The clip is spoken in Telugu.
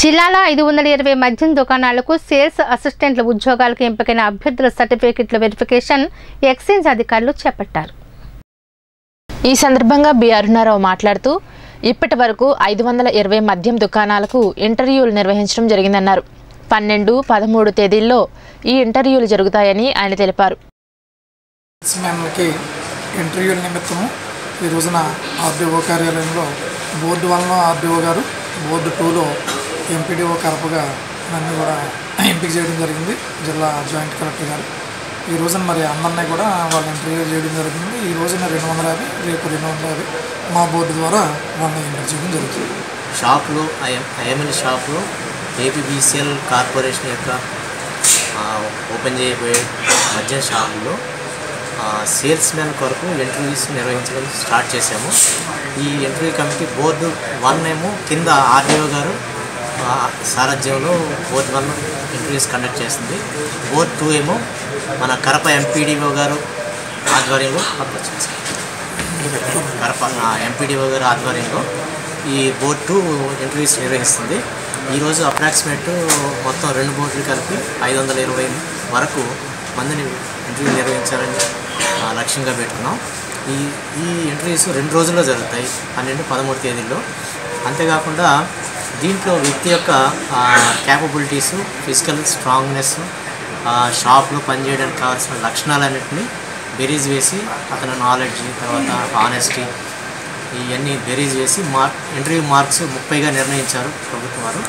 జిల్లాలో ఐదు వందల ఇరవై మద్యం దుకాణాలకు సేల్స్ అసిస్టెంట్ల ఉద్యోగాలకు ఎంపికైన అభ్యర్థుల సర్టిఫికెట్ల వెరిఫికేషన్ ఎక్సైజ్ అధికారులు చేపట్టారు. ఈ సందర్భంగా బి అరుణారావు మాట్లాడుతూ ఇప్పటి వరకు ఐదు వందల ఇరవై మద్యం దుకాణాలకు ఇంటర్వ్యూలు నిర్వహించడం జరిగిందన్నారు. పన్నెండు పదమూడు తేదీల్లో ఈ ఇంటర్వ్యూలు జరుగుతాయని ఆయన తెలిపారు. ఇంటర్వ్యూల నిమిత్తము ఈ రోజున ఆర్డీఓ కార్యాలయంలో బోర్డు వలన ఆర్డీఓ గారు బోర్డు టూలో ఎంపీడీఓ కరపుగా నన్ను కూడా ఎంపిక చేయడం జరిగింది జిల్లా జాయింట్ కలెక్టర్ గారు. ఈ రోజున మరి అందరినీ కూడా వాళ్ళు ఇంటర్వ్యూ చేయడం జరిగింది. ఈ రోజున రెండు వందల యాభై రేపు రెండు వందల యాభై మా బోర్డు ద్వారా వాళ్ళని ఎంపిక చేయడం జరుగుతుంది. షాప్లో ఐఎంఎల్ షాప్లో ఏపీబీసీఎల్ కార్పొరేషన్ యొక్క ఓపెన్ చేయబోయే మధ్య షాపులో సేల్స్ మ్యాన్ కొరకు ఇంటర్వ్యూస్ నిర్వహించడం స్టార్ట్ చేశాము. ఈ ఇంటర్వ్యూ కమిటీ బోర్డు వన్ ఏమో కింద ఆర్డీఓ గారు సారథ్యంలో బోర్డ్ వన్ ఇంటర్వ్యూస్ కండక్ట్ చేస్తుంది. బోర్డ్ టూ ఏమో మన కరప ఎంపీడీఓ గారు ఆధ్వర్యంలో కరప ఎంపీడీఓ గారు ఆధ్వర్యంలో ఈ బోర్డ్ టూ ఇంటర్వ్యూస్ నిర్వహిస్తుంది. ఈరోజు అప్రాక్సిమేట్ మొత్తం రెండు బోర్డులు కలిపి ఐదు వందల ఇరవై వరకు మందిని ఇంటర్వ్యూ నిర్వహించాలని లక్ష్యంగా పెట్టుకున్నాం. ఈ ఈ ఇంటర్వ్యూస్ రెండు రోజుల్లో జరుగుతాయి పన్నెండు పదమూడు తేదీల్లో. అంతేకాకుండా దీంట్లో వ్యక్తి యొక్క క్యాపబిలిటీసు ఫిజికల్ స్ట్రాంగ్నెస్ షాప్లో పనిచేయడానికి కావాల్సిన లక్షణాలన్నింటినీ బెరీజ్ వేసి అతని నాలెడ్జ్ తర్వాత ఆనెస్టీ ఇవన్నీ బెరీజ్ వేసి మార్క్ ఇంటర్వ్యూ మార్క్స్ ముప్పైగా నిర్ణయించారు ప్రభుత్వం వారు.